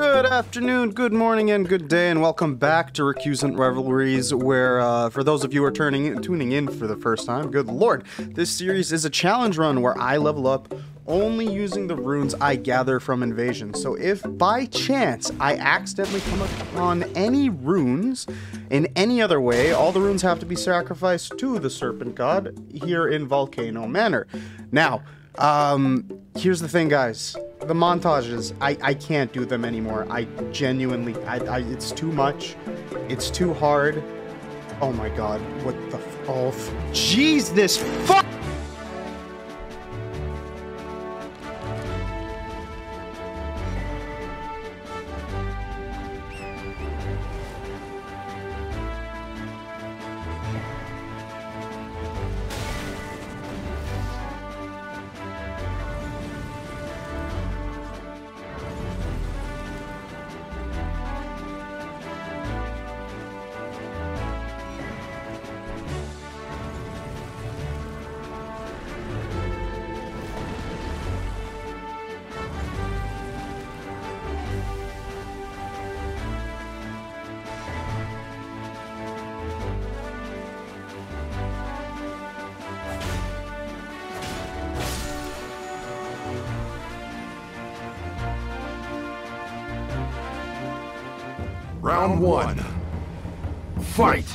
Good afternoon, good morning, and good day, and welcome back to Recusant Revelries, where, uh, for those of you who are turning in, tuning in for the first time, good lord, this series is a challenge run where I level up only using the runes I gather from Invasion. So if by chance I accidentally come upon any runes in any other way, all the runes have to be sacrificed to the Serpent God here in Volcano Manor. Now, um, here's the thing, guys. The montages, I, I can't do them anymore. I genuinely, I, I, it's too much. It's too hard. Oh my god, what the, f- oh, jeez, this fuck! Round one. Fight!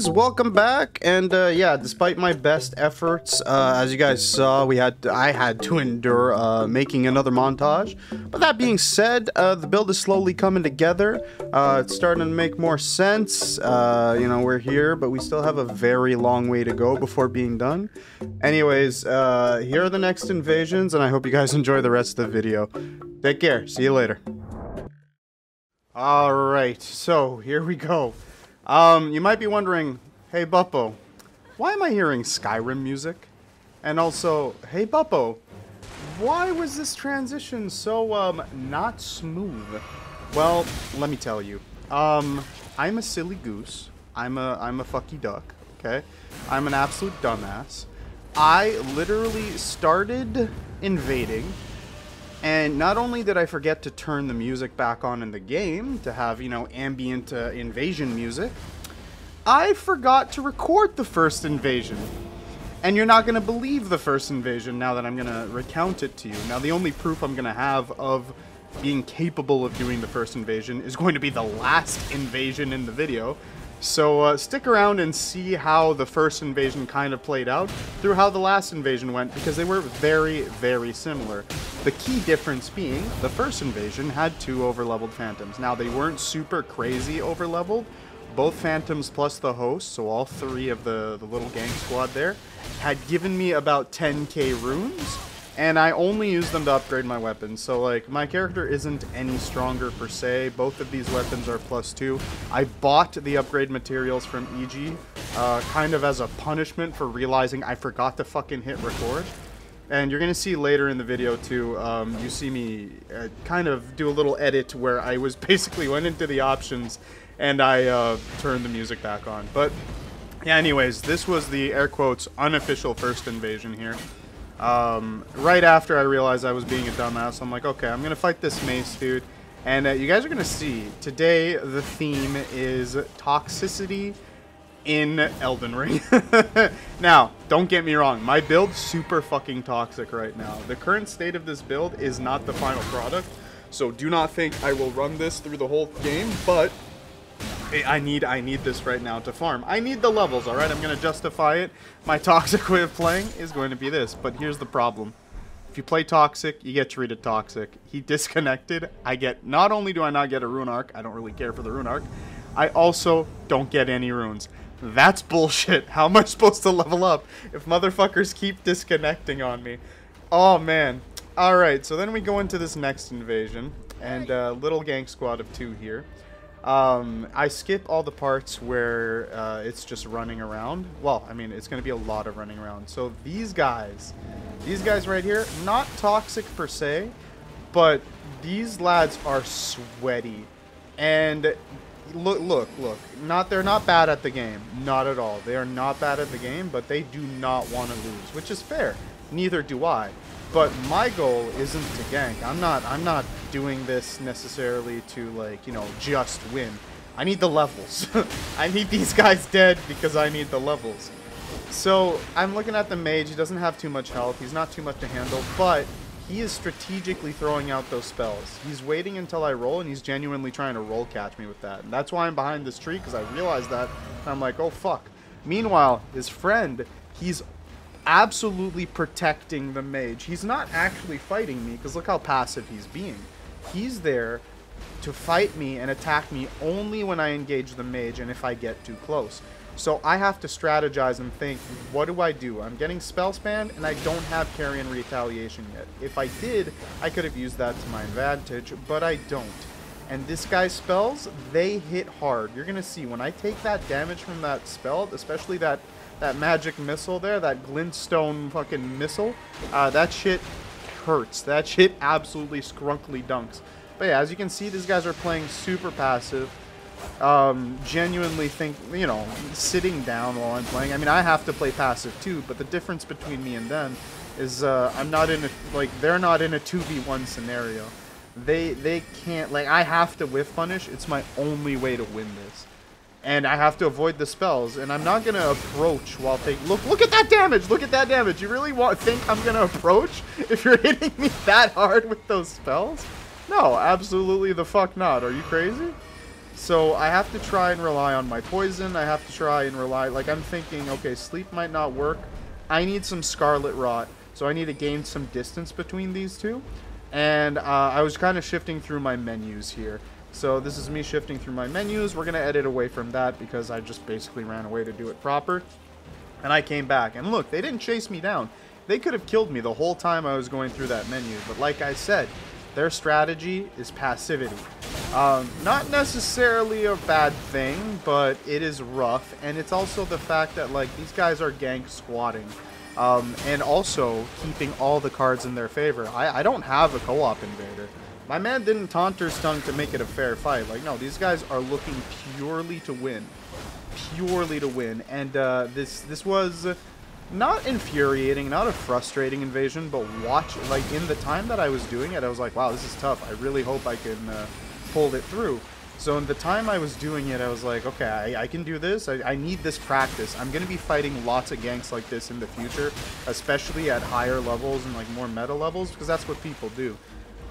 Guys, welcome back. And uh, yeah, despite my best efforts, uh, as you guys saw, we had to, I had to endure uh, making another montage. But that being said, uh, the build is slowly coming together. Uh, it's starting to make more sense. Uh, you know, we're here, but we still have a very long way to go before being done. Anyways, here are the next invasions, and I hope you guys enjoy the rest of the video. Take care. See you later. All right, so here we go. Um, you might be wondering, hey Buppo, why am I hearing Skyrim music? And also, hey Buppo, why was this transition so, um, not smooth? Well, let me tell you. Um, I'm a silly goose. I'm a, I'm a fucky duck, okay? I'm an absolute dumbass. I literally started invading and not only did I forget to turn the music back on in the game to have, you know, ambient uh, invasion music, I forgot to record the first invasion. And you're not going to believe the first invasion now that I'm going to recount it to you. Now, the only proof I'm going to have of being capable of doing the first invasion is going to be the last invasion in the video, so uh, stick around and see how the first invasion kind of played out through how the last invasion went because they were very, very similar. The key difference being the first invasion had two overleveled phantoms. Now they weren't super crazy overleveled. Both phantoms plus the host, so all three of the, the little gang squad there, had given me about 10k runes and I only use them to upgrade my weapons. So like my character isn't any stronger per se. Both of these weapons are plus two. I bought the upgrade materials from EG uh, kind of as a punishment for realizing I forgot to fucking hit record. And you're going to see later in the video too, um, you see me uh, kind of do a little edit where I was basically went into the options and I uh, turned the music back on. But yeah, anyways, this was the air quotes unofficial first invasion here. Um, right after I realized I was being a dumbass, I'm like, okay, I'm going to fight this mace dude. And uh, you guys are going to see, today the theme is toxicity in Elden Ring. now, don't get me wrong, my build's super fucking toxic right now. The current state of this build is not the final product, so do not think I will run this through the whole game, but I need I need this right now to farm. I need the levels, alright? I'm going to justify it. My toxic way of playing is going to be this, but here's the problem. If you play Toxic, you get treated Toxic. He disconnected. I get, not only do I not get a rune arc, I don't really care for the rune arc, I also don't get any runes. That's bullshit. How am I supposed to level up if motherfuckers keep disconnecting on me? Oh, man. Alright, so then we go into this next invasion, and a uh, little gang squad of two here. Um, I skip all the parts where uh, it's just running around. Well, I mean, it's going to be a lot of running around. So these guys, these guys right here, not toxic per se, but these lads are sweaty. And look, look, look. Not they're not bad at the game, not at all. They are not bad at the game, but they do not want to lose, which is fair. Neither do I. But my goal isn't to gank. I'm not I'm not doing this necessarily to like, you know, just win. I need the levels. I need these guys dead because I need the levels. So, I'm looking at the mage. He doesn't have too much health. He's not too much to handle, but he is strategically throwing out those spells. He's waiting until I roll, and he's genuinely trying to roll catch me with that. And that's why I'm behind this tree, because I realized that. I'm like, oh, fuck. Meanwhile, his friend, he's absolutely protecting the mage. He's not actually fighting me, because look how passive he's being. He's there to fight me and attack me only when I engage the mage and if I get too close. So I have to strategize and think, what do I do? I'm getting spell spanned and I don't have Carian Retaliation yet. If I did, I could have used that to my advantage, but I don't. And this guy's spells, they hit hard. You're going to see, when I take that damage from that spell, especially that that magic missile there, that glintstone fucking missile, uh, that shit hurts. That shit absolutely scrunkly dunks. But yeah, as you can see, these guys are playing super passive. Um, genuinely think, you know, sitting down while I'm playing. I mean, I have to play passive too, but the difference between me and them is uh, I'm not in a, like, they're not in a 2v1 scenario. They, they can't, like, I have to whiff punish. It's my only way to win this and I have to avoid the spells. And I'm not gonna approach while taking. Look, look at that damage! Look at that damage! You really want think I'm gonna approach if you're hitting me that hard with those spells? No, absolutely the fuck not. Are you crazy? So I have to try and rely on my poison. I have to try and rely, like I'm thinking, okay, sleep might not work. I need some Scarlet Rot, so I need to gain some distance between these two. And uh, I was kind of shifting through my menus here. So this is me shifting through my menus. We're going to edit away from that because I just basically ran away to do it proper. And I came back. And look, they didn't chase me down. They could have killed me the whole time I was going through that menu. But like I said, their strategy is passivity. Um, not necessarily a bad thing, but it is rough. And it's also the fact that, like, these guys are gank squatting. Um, and also keeping all the cards in their favor. I, I don't have a co-op invader. My man didn't Taunter's Tongue to make it a fair fight. Like, no, these guys are looking purely to win. Purely to win. And uh, this this was not infuriating, not a frustrating invasion, but watch, like, in the time that I was doing it, I was like, wow, this is tough. I really hope I can uh, pull it through. So in the time I was doing it, I was like, okay, I, I can do this. I, I, need this practice. I'm going to be fighting lots of ganks like this in the future, especially at higher levels and like more meta levels, because that's what people do.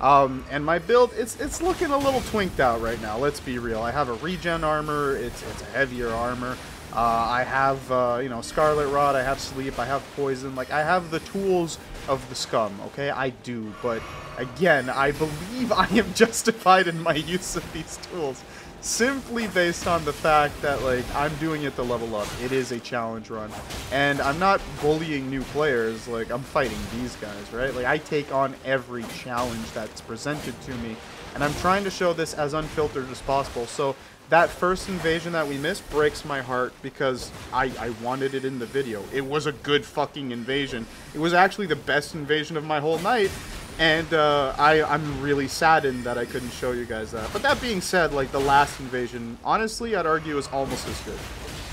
Um, and my build, it's it's looking a little twinked out right now. Let's be real. I have a regen armor. It's it's a heavier armor. Uh, I have uh, you know Scarlet Rot. I have sleep. I have poison. Like I have the tools of the scum. Okay, I do. But again, I believe I am justified in my use of these tools simply based on the fact that like I'm doing it to level up. It is a challenge run. And I'm not bullying new players, like I'm fighting these guys, right? Like I take on every challenge that's presented to me and I'm trying to show this as unfiltered as possible. So that first invasion that we missed breaks my heart because I, I wanted it in the video. It was a good fucking invasion. It was actually the best invasion of my whole night, and uh, I, I'm really saddened that I couldn't show you guys that. But that being said, like the last invasion, honestly, I'd argue is almost as good.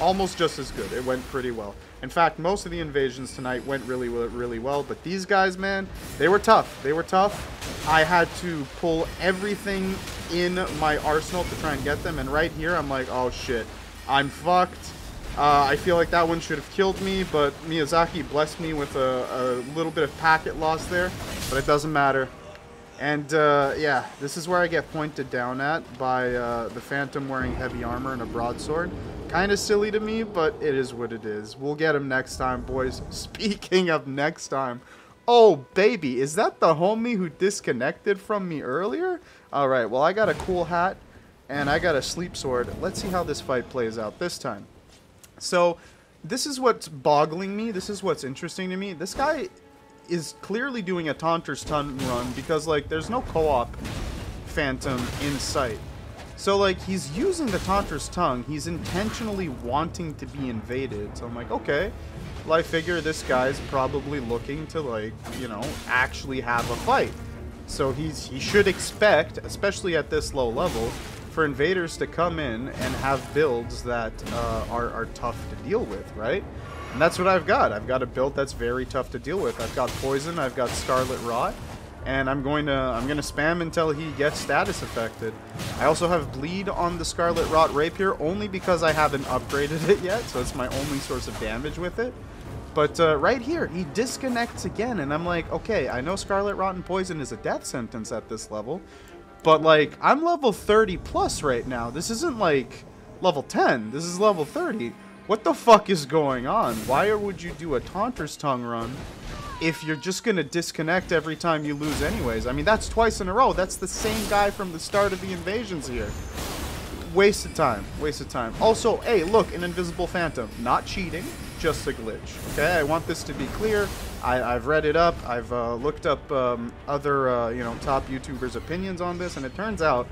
Almost just as good. It went pretty well. In fact, most of the invasions tonight went really, really well. But these guys, man, they were tough. They were tough. I had to pull everything in my arsenal to try and get them. And right here, I'm like, oh shit, I'm fucked. Uh, I feel like that one should have killed me, but Miyazaki blessed me with a, a little bit of packet loss there, but it doesn't matter. And uh, yeah, this is where I get pointed down at by uh, the Phantom wearing heavy armor and a broadsword. Kind of silly to me, but it is what it is. We'll get him next time, boys. Speaking of next time, oh baby, is that the homie who disconnected from me earlier? All right, well I got a cool hat and I got a sleep sword. Let's see how this fight plays out this time. So this is what's boggling me. This is what's interesting to me. This guy is clearly doing a Taunter's Tongue run because, like, there's no co-op Phantom in sight. So, like, he's using the Taunter's Tongue. He's intentionally wanting to be invaded. So I'm like, okay. Well, I figure this guy's probably looking to, like, you know, actually have a fight. So he's he should expect, especially at this low level, for invaders to come in and have builds that uh, are, are tough to deal with, right? And that's what I've got. I've got a build that's very tough to deal with. I've got Poison, I've got Scarlet Rot, and I'm going to I'm going to spam until he gets status affected. I also have Bleed on the Scarlet Rot Rapier only because I haven't upgraded it yet, so it's my only source of damage with it. But uh, right here, he disconnects again, and I'm like, okay, I know Scarlet Rot and Poison is a death sentence at this level, but like, I'm level 30 plus right now. This isn't like level 10. This is level 30. What the fuck is going on? Why would you do a Taunter's Tongue run if you're just going to disconnect every time you lose anyways? I mean, that's twice in a row. That's the same guy from the start of the invasions here. Waste of time. Waste of time. Also, hey, look, an invisible phantom. Not cheating, just a glitch. Okay, I want this to be clear. I, have read it up. I've uh, looked up um, other, uh, you know, top YouTubers' opinions on this, and it turns out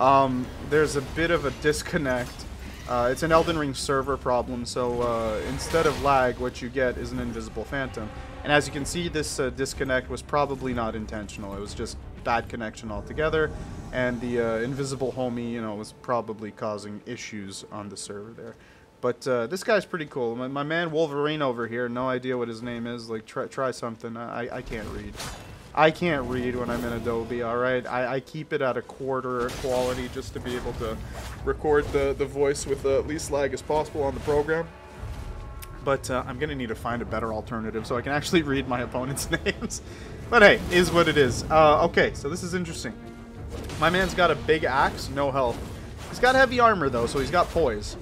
um, there's a bit of a disconnect. Uh, it's an Elden Ring server problem, so uh, instead of lag, what you get is an invisible phantom. And as you can see, this uh, disconnect was probably not intentional. It was just bad connection altogether, and the uh, invisible homie, you know, was probably causing issues on the server there. But uh, this guy's pretty cool. My, my, man Wolverine over here, no idea what his name is. Like, try, try something. I, I can't read. I can't read when I'm in Adobe, alright? I, I keep it at a quarter quality just to be able to record the, the voice with the least lag as possible on the program. But uh, I'm going to need to find a better alternative so I can actually read my opponent's names. But hey, is what it is. Uh, okay, so this is interesting. My man's got a big axe, no health. He's got heavy armor, though, so he's got poise.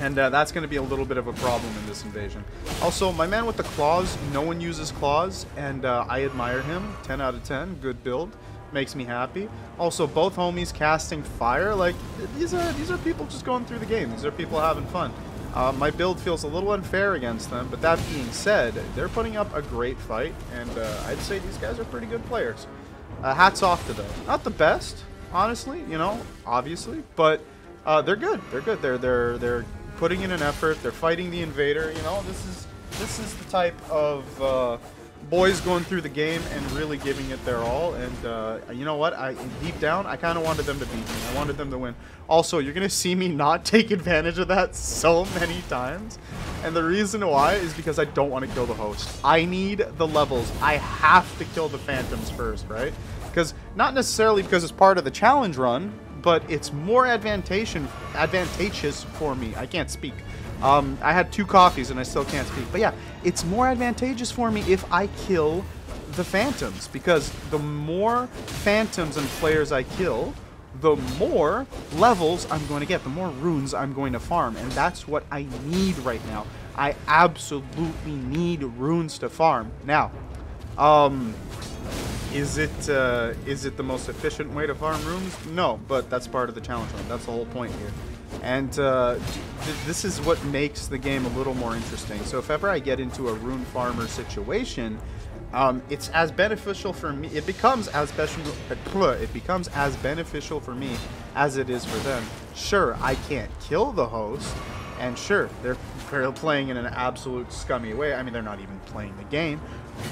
And uh, that's going to be a little bit of a problem in this invasion. Also, my man with the claws, no one uses claws, and uh, I admire him. 10 out of 10, good build. Makes me happy. Also, both homies casting fire. Like, these are, these are people just going through the game. These are people having fun. Uh, my build feels a little unfair against them, but that being said, they're putting up a great fight, and uh, I'd say these guys are pretty good players. Uh, hats off to them. Not the best, honestly, you know, obviously, but uh, they're good. They're good. They're they're they're putting in an effort. They're fighting the invader. You know, this is this is the type of uh, boys going through the game and really giving it their all. And uh, you know what? I deep down, I kind of wanted them to beat me. I wanted them to win. Also, you're gonna see me not take advantage of that so many times. And the reason why is because I don't want to kill the host. I need the levels. I have to kill the phantoms first, right? Because not necessarily because it's part of the challenge run, but it's more advantageous advantageous for me. I can't speak. Um, I had two coffees and I still can't speak. But yeah, it's more advantageous for me if I kill the phantoms because the more phantoms and players I kill, the more levels I'm going to get, the more runes I'm going to farm, and that's what I need right now. I absolutely need runes to farm. Now, um, is it uh, is it the most efficient way to farm runes? No, but that's part of the challenge run. That's the whole point here. And uh, th this is what makes the game a little more interesting. So if ever I get into a rune farmer situation, um, it's as beneficial for me. It becomes as special. It becomes as beneficial for me as it is for them. Sure, I can't kill the host, and sure, they're playing in an absolute scummy way. I mean, they're not even playing the game.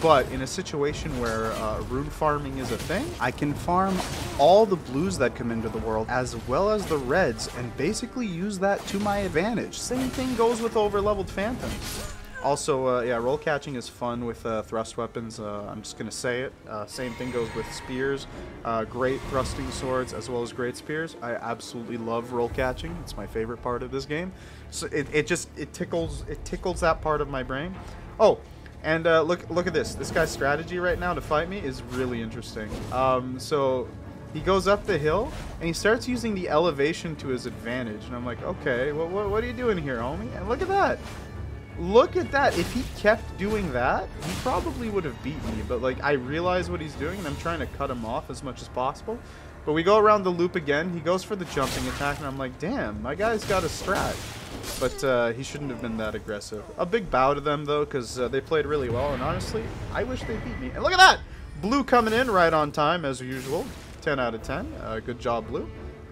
But in a situation where uh, rune farming is a thing, I can farm all the blues that come into the world as well as the reds and basically use that to my advantage. Same thing goes with over-leveled phantoms. Also, uh, yeah, roll catching is fun with uh, thrust weapons. Uh, I'm just gonna say it. Uh, same thing goes with spears. Uh, great thrusting swords as well as great spears. I absolutely love roll catching. It's my favorite part of this game. So it, it just it tickles it tickles that part of my brain. Oh, and uh, look look at this. This guy's strategy right now to fight me is really interesting. Um, so he goes up the hill and he starts using the elevation to his advantage. And I'm like, okay, what, what, what are you doing here, homie? And look at that. Look at that. If he kept doing that, he probably would have beat me. But, like, I realize what he's doing, and I'm trying to cut him off as much as possible. But we go around the loop again. He goes for the jumping attack, and I'm like, damn, my guy's got a strat. But uh, he shouldn't have been that aggressive. A big bow to them, though, because uh, they played really well. And honestly, I wish they beat me. And look at that! Blue coming in right on time, as usual. 10 out of 10. Uh, good job, Blue.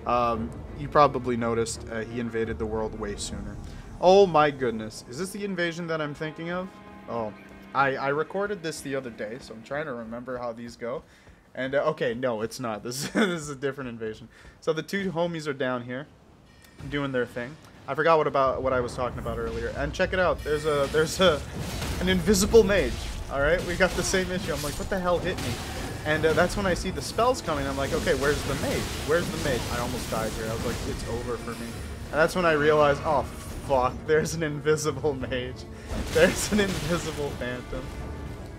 Um, you probably noticed uh, he invaded the world way sooner. Oh my goodness. Is this the invasion that I'm thinking of? Oh, I, I recorded this the other day, so I'm trying to remember how these go. And, uh, okay, no, it's not. This, this is a different invasion. So the two homies are down here doing their thing. I forgot what about what I was talking about earlier. And check it out. There's a there's a an invisible mage. All right, we got the same issue. I'm like, what the hell hit me? And uh, that's when I see the spells coming. I'm like, okay, where's the mage? Where's the mage? I almost died here. I was like, it's over for me. And that's when I realized, oh fuck, there's an invisible mage. There's an invisible phantom.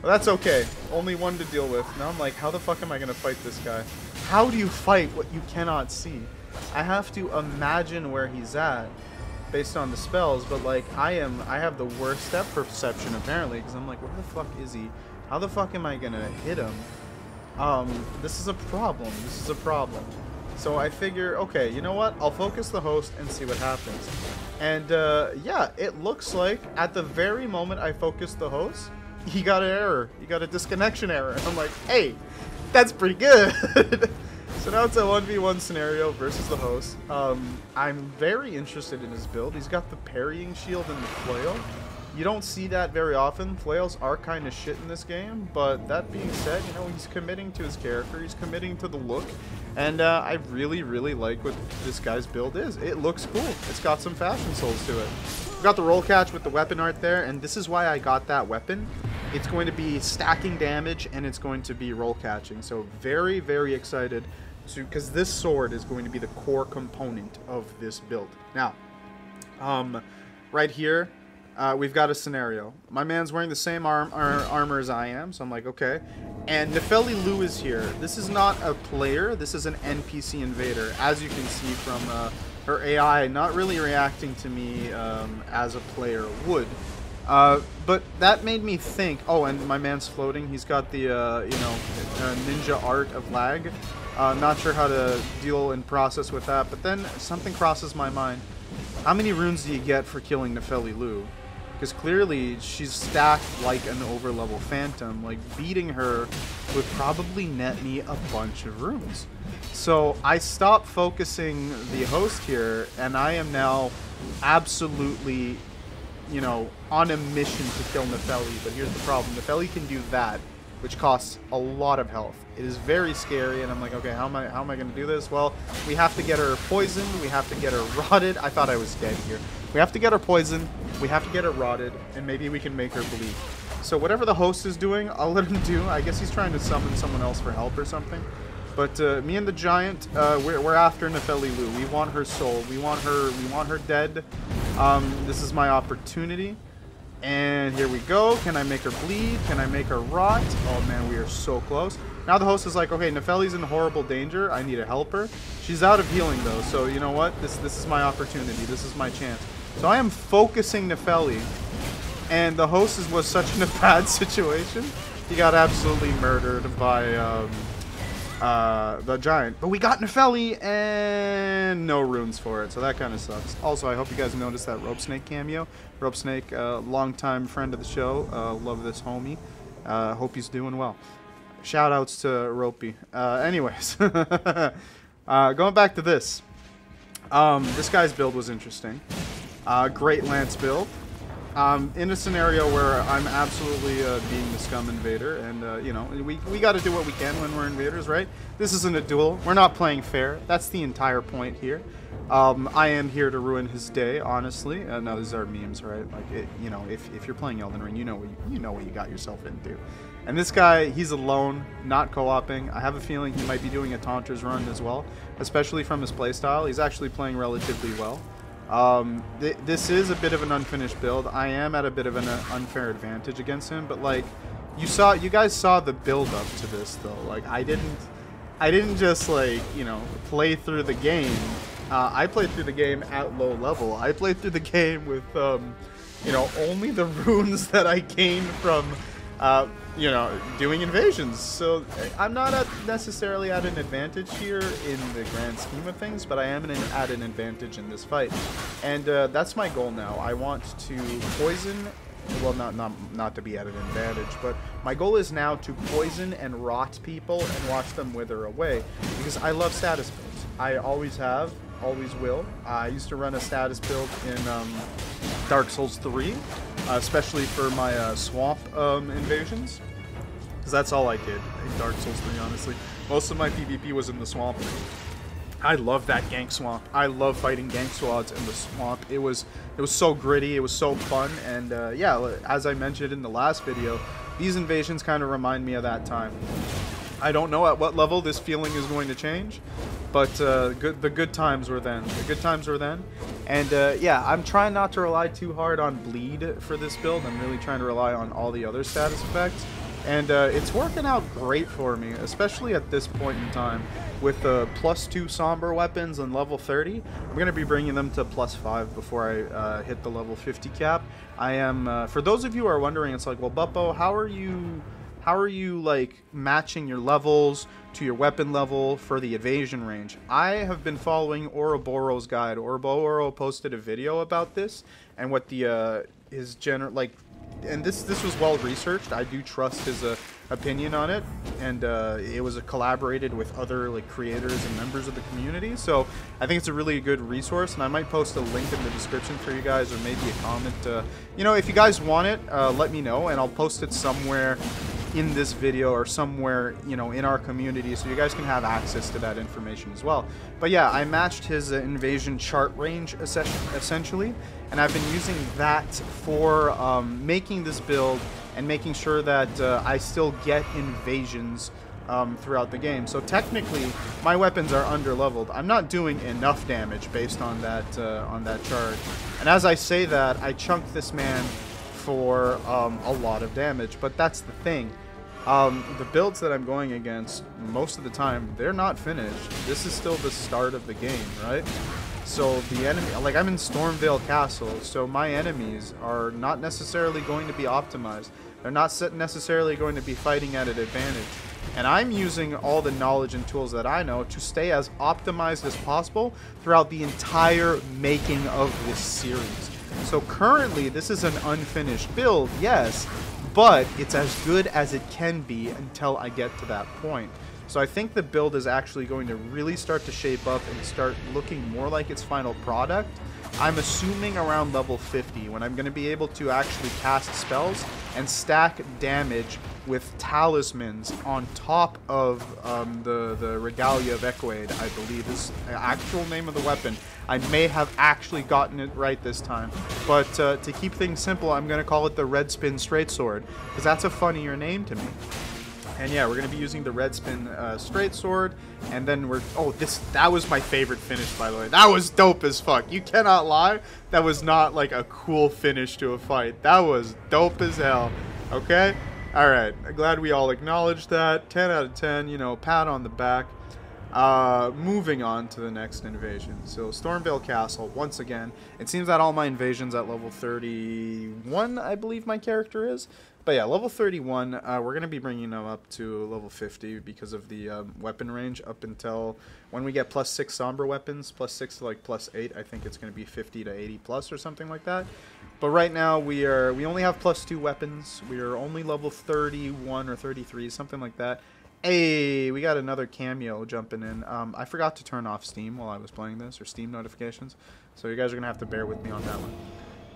That's okay. Only one to deal with. Now I'm like, how the fuck am I gonna fight this guy? How do you fight what you cannot see? I have to imagine where he's at based on the spells, but like I am, I have the worst depth perception apparently because I'm like, where the fuck is he? How the fuck am I gonna hit him? Um, this is a problem. This is a problem. So I figure, okay, you know what? I'll focus the host and see what happens. And uh, yeah, it looks like at the very moment I focus the host, he got an error. He got a disconnection error. I'm like, hey, that's pretty good. so now it's a 1v1 scenario versus the host. Um, I'm very interested in his build. He's got the parrying shield and the flail. You don't see that very often. Flails are kind of shit in this game, but that being said, you know, he's committing to his character, he's committing to the look, and uh, I really, really like what this guy's build is. It looks cool. It's got some fashion souls to it. We've got the roll catch with the weapon art there, and this is why I got that weapon. It's going to be stacking damage, and it's going to be roll catching. So very, very excited to, because this sword is going to be the core component of this build. Now, um, right here, uh, we've got a scenario. My man's wearing the same arm, ar- armor as I am, so I'm like, okay. And Nepheli Loux is here. This is not a player. This is an NPC invader, as you can see from uh, her AI not really reacting to me um, as a player would. Uh, but that made me think. Oh, and my man's floating. He's got the uh, you know uh, ninja art of lag. Uh, not sure how to deal and process with that. But then something crosses my mind. How many runes do you get for killing Nepheli Loux? Because clearly she's stacked like an overlevel phantom. Like beating her would probably net me a bunch of runes. So I stopped focusing the host here, and I am now absolutely you know, on a mission to kill Nepheli, but here's the problem. Nepheli can do that, which costs a lot of health. It is very scary, and I'm like, okay, how am I how am I gonna do this? Well, we have to get her poisoned, we have to get her rotted. I thought I was dead here. We have to get her poisoned, we have to get her rotted, and maybe we can make her bleed. So whatever the host is doing, I'll let him do. I guess he's trying to summon someone else for help or something. But uh, me and the giant, uh, we're, we're after Nepheli Loux. We want her soul. We want her. We want her dead. Um, this is my opportunity. And here we go. Can I make her bleed? Can I make her rot? Oh man, we are so close. Now the host is like, okay, Nepheli's in horrible danger. I need a helper. She's out of healing though, so you know what? This this is my opportunity. This is my chance. So I am focusing Nepheli, and the host was such in a bad situation. He got absolutely murdered by um, uh, the giant. But we got Nepheli and no runes for it, so that kind of sucks. Also, I hope you guys noticed that Rope Snake cameo. Rope Snake, uh, longtime friend of the show. Uh, love this homie. Uh, hope he's doing well. Shout outs to Ropey. Uh, anyways, uh, going back to this. Um, this guy's build was interesting. Uh, great Lance build. Um, in a scenario where I'm absolutely uh, being the scum invader, and uh, you know, we, we got to do what we can when we're invaders, right? This isn't a duel. We're not playing fair. That's the entire point here. Um, I am here to ruin his day, honestly. Uh, no, these are memes, right? Like, it, you know, if, if you're playing Elden Ring, you know what you, you know what you got yourself into. And this guy, he's alone, not co-oping. I have a feeling he might be doing a Taunters run as well, especially from his playstyle. He's actually playing relatively well. Um, th this is a bit of an unfinished build. I am at a bit of an uh, unfair advantage against him, but like, you saw, you guys saw the build up to this though. Like, I didn't, I didn't just like, you know, play through the game. Uh, I played through the game at low level. I played through the game with, um, you know, only the runes that I gained from uh, you know, doing invasions. So I'm not at necessarily at an advantage here in the grand scheme of things, but I am an, at an advantage in this fight. And uh, that's my goal now. I want to poison, well, not, not, not to be at an advantage, but my goal is now to poison and rot people and watch them wither away, because I love status builds. I always have, always will. I used to run a status build in um, Dark Souls 3, uh, especially for my uh, swamp um, invasions. Because that's all I did in Dark Souls 3, honestly. Most of my PvP was in the swamp. I love that gank swamp. I love fighting gank squads in the swamp. It was it was so gritty. It was so fun. And uh, yeah, as I mentioned in the last video, these invasions kind of remind me of that time. I don't know at what level this feeling is going to change, but uh, good, the good times were then. The good times were then. And uh, yeah, I'm trying not to rely too hard on bleed for this build. I'm really trying to rely on all the other status effects. And uh, it's working out great for me, especially at this point in time. With the plus 2 Somber weapons and level 30, I'm going to be bringing them to plus 5 before I uh, hit the level 50 cap. I am, uh, for those of you who are wondering, it's like, well, Buppo, how are you how are you like matching your levels to your weapon level for the evasion range? I have been following Ouroboros guide. Ouroboros posted a video about this and what the uh, his general like, and this this was well researched. I do trust his uh, opinion on it, and uh, it was collaborated with other like creators and members of the community. So I think it's a really good resource, and I might post a link in the description for you guys, or maybe a comment. Uh, you know, if you guys want it, uh, let me know, and I'll post it somewhere in this video or somewhere, you know, in our community so you guys can have access to that information as well. But yeah, I matched his uh, invasion chart range essentially, and I've been using that for um, making this build and making sure that uh, I still get invasions um, throughout the game. So technically, my weapons are underleveled. I'm not doing enough damage based on that uh, on that charge. And as I say that, I chunk this man for um, a lot of damage. But that's the thing. Um, the builds that I'm going against, most of the time, they're not finished. This is still the start of the game, right? So the enemy, like I'm in Stormveil Castle, so my enemies are not necessarily going to be optimized. They're not necessarily going to be fighting at an advantage. And I'm using all the knowledge and tools that I know to stay as optimized as possible throughout the entire making of this series. So currently, this is an unfinished build, yes, but it's as good as it can be until I get to that point. So I think the build is actually going to really start to shape up and start looking more like its final product. I'm assuming around level 50 when I'm going to be able to actually cast spells and stack damage with talismans on top of um, the, the Regalia of Eochaid, I believe is the actual name of the weapon. I may have actually gotten it right this time. But uh, to keep things simple, I'm going to call it the Red Spin Straight Sword, because that's a funnier name to me. And yeah, we're going to be using the red spin uh, straight sword. And then we're... Oh, this that was my favorite finish, by the way. That was dope as fuck. You cannot lie. That was not like a cool finish to a fight. That was dope as hell. Okay? Alright. Glad we all acknowledged that. 10 out of 10. You know, pat on the back. Uh, moving on to the next invasion. So Stormveil Castle, once again. It seems that all my invasions at level 31, I believe my character is. But yeah, level 31, uh, we're going to be bringing them up to level 50 because of the um, weapon range up until when we get plus 6 somber weapons, plus 6 to like plus 8, I think it's going to be 50 to 80 plus or something like that. But right now we are we only have plus 2 weapons. We are only level 31 or 33, something like that. Hey, we got another cameo jumping in. Um, I forgot to turn off Steam while I was playing this, or Steam notifications. So you guys are going to have to bear with me on that one.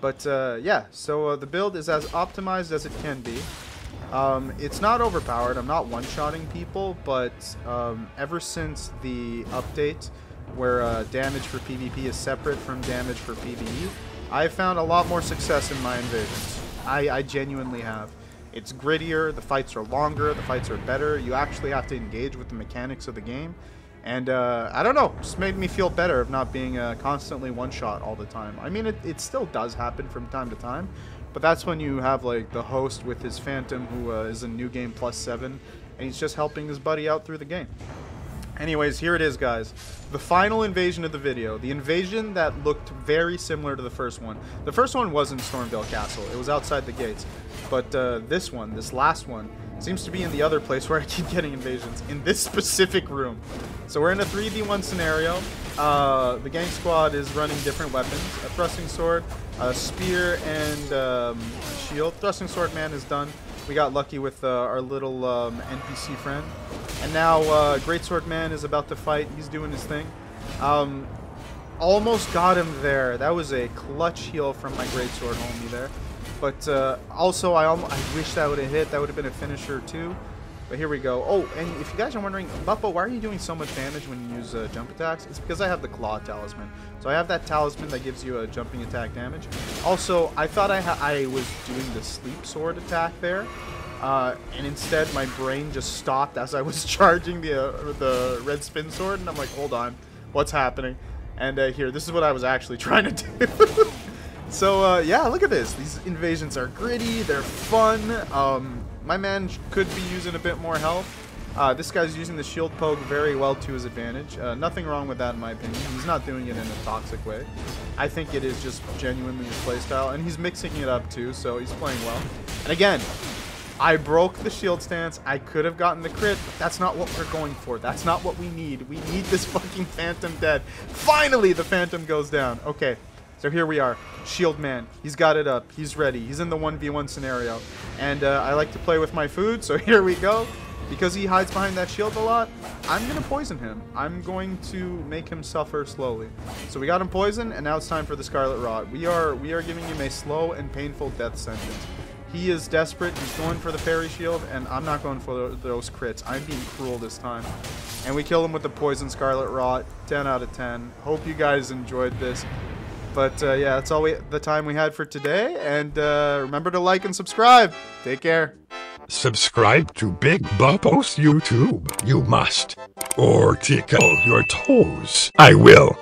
But uh, yeah, so uh, the build is as optimized as it can be. Um, it's not overpowered. I'm not one-shotting people, but um, ever since the update where uh, damage for PvP is separate from damage for PvE, I've found a lot more success in my invasions. I, I genuinely have. It's grittier, the fights are longer, the fights are better. You actually have to engage with the mechanics of the game. And uh, I don't know, just made me feel better of not being uh, constantly one shot all the time. I mean, it, it still does happen from time to time, but that's when you have like the host with his Phantom who uh, is in New Game Plus 7, and he's just helping his buddy out through the game. Anyways, here it is, guys. The final invasion of the video. The invasion that looked very similar to the first one. The first one was in Stormveil Castle. It was outside the gates. But uh, this one, this last one, seems to be in the other place where I keep getting invasions. In this specific room. So we're in a 3v1 scenario. Uh, the gang squad is running different weapons. A thrusting sword, a spear, and um, shield. Thrusting sword man is done. We got lucky with uh, our little um, NPC friend. And now uh, Great Sword Man is about to fight. He's doing his thing. Um, almost got him there. That was a clutch heal from my Great Sword homie there. But uh, also, I, almost, I wish that would have hit. That would have been a finisher too. But here we go. Oh, and if you guys are wondering, Buppo, why are you doing so much damage when you use uh, jump attacks? It's because I have the Claw Talisman. So I have that talisman that gives you a jumping attack damage. Also, I thought I, I was doing the Sleep Sword attack there. Uh, and instead, my brain just stopped as I was charging the, uh, the Red Spin Sword. And I'm like, hold on, what's happening? And uh, here, this is what I was actually trying to do. So, uh, yeah, look at this. These invasions are gritty. They're fun. Um, my man could be using a bit more health. Uh, this guy's using the shield poke very well to his advantage. Uh, nothing wrong with that in my opinion. He's not doing it in a toxic way. I think it is just genuinely his playstyle, and he's mixing it up too, so he's playing well. And again, I broke the shield stance. I could have gotten the crit, but that's not what we're going for. That's not what we need. We need this fucking Phantom dead. Finally, the Phantom goes down. Okay, so here we are. Shield Man. He's got it up. He's ready. He's in the 1v1 scenario. And uh, I like to play with my food, so here we go. Because he hides behind that shield a lot, I'm going to poison him. I'm going to make him suffer slowly. So we got him poisoned, and now it's time for the Scarlet Rot. We are, we are giving him a slow and painful death sentence. He is desperate. He's going for the fairy shield, and I'm not going for those crits. I'm being cruel this time. And we kill him with the poison Scarlet Rot. 10 out of 10. Hope you guys enjoyed this. But uh, yeah, that's all we the time we had for today. And uh, remember to like and subscribe. Take care. Subscribe to Big Buppo's YouTube. You must. Or tickle your toes. I will.